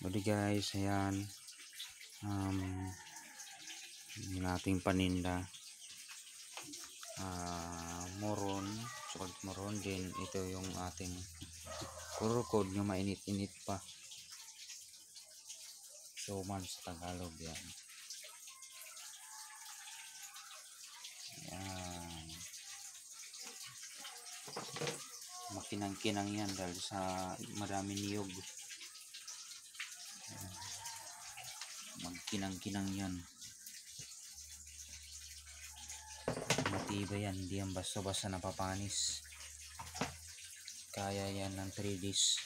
Bali guys, ayan. Um, yung ating paninda. Ah, moron. Sukad moron din. Ito yung ating kurukod nga mainit-init pa. Suman sa Tagalog yan. Ayan. Makinang-kinang yan dahil sa marami niyog. Magkinang-kinang yan matibay yan. Hindi yan basta-basta napapanis. Kaya yan ng 3 days.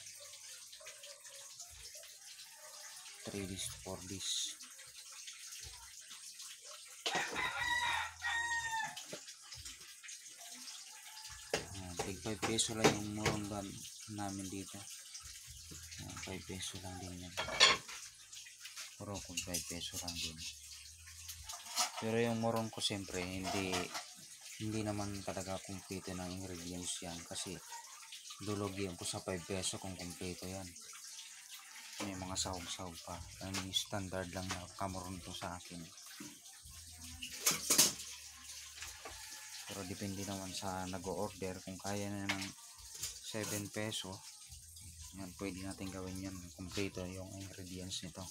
3 days to 4 days. Tig 5 peso lang yung murong namin dito. Ah, 5 peso lang din yan puro kung 5 peso lang din. Pero yung moron ko siyempre hindi hindi naman talaga kumpleto ng ingredients yan kasi dulog yan ko sa 5 peso kung kumpleto yan. May mga sahog-sahog pa. Ang standard lang na kamoron to sa akin. Pero depende naman sa nag-order kung kaya na ng 7 peso yan pwede natin gawin yan. Kumpleto yung ingredients nito